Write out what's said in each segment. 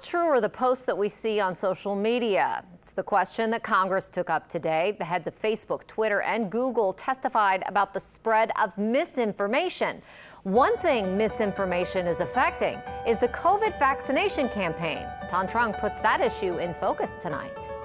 True are the posts that we see on social media? It's the question that Congress took up today. The heads of Facebook, Twitter, and Google testified about the spread of misinformation. One thing misinformation is affecting is the COVID vaccination campaign. Thanh Truong puts that issue in focus tonight.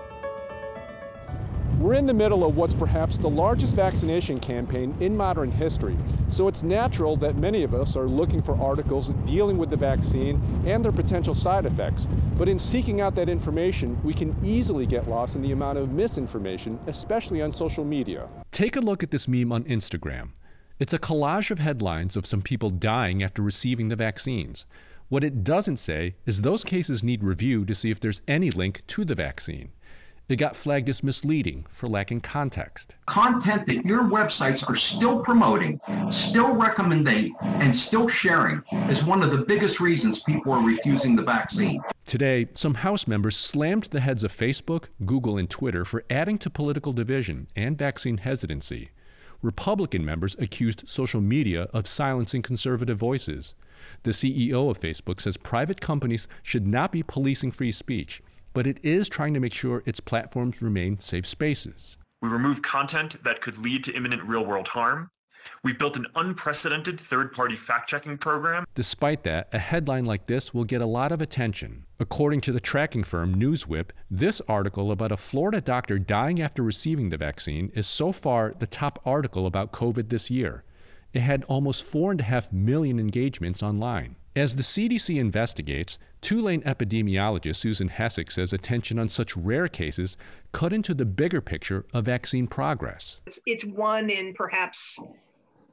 We're in the middle of what's perhaps the largest vaccination campaign in modern history, so it's natural that many of us are looking for articles dealing with the vaccine and their potential side effects. But in seeking out that information, we can easily get lost in the amount of misinformation, especially on social media. Take a look at this meme on Instagram. It's a collage of headlines of some people dying after receiving the vaccines. What it doesn't say is those cases need review to see if there's any link to the vaccine it got flagged as misleading for lacking context. Content that your websites are still promoting, still recommending, and still sharing is one of the biggest reasons people are refusing the vaccine. Today, some House members slammed the heads of Facebook, Google, and Twitter for adding to political division and vaccine hesitancy. Republican members accused social media of silencing conservative voices. The CEO of Facebook says private companies should not be policing free speech but it is trying to make sure its platforms remain safe spaces. We remove content that could lead to imminent real world harm. We've built an unprecedented third party fact checking program. Despite that, a headline like this will get a lot of attention. According to the tracking firm Newswhip, this article about a Florida doctor dying after receiving the vaccine is so far the top article about COVID this year. It had almost 4.5 million engagements online. As the CDC investigates, Tulane epidemiologist Susan Hassig says attention on such rare cases cut into the bigger picture of vaccine progress. It's, it's one in perhaps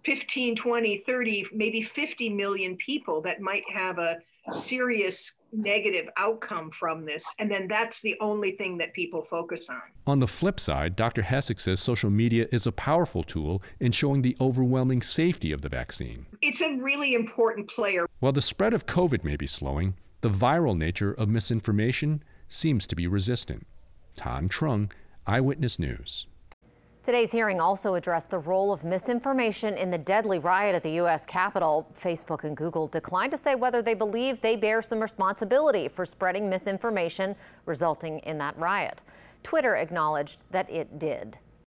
15, 20, 30, maybe 50 million people that might have a serious negative outcome from this. And then that's the only thing that people focus on. On the flip side, Dr. Hassig says social media is a powerful tool in showing the overwhelming safety of the vaccine. It's a really important player. While the spread of COVID may be slowing, the viral nature of misinformation seems to be resistant. Thanh Truong, Eyewitness News. Today's hearing also addressed the role of misinformation in the deadly riot at the U.S. Capitol. Facebook and Google declined to say whether they believe they bear some responsibility for spreading misinformation resulting in that riot. Twitter acknowledged that it did.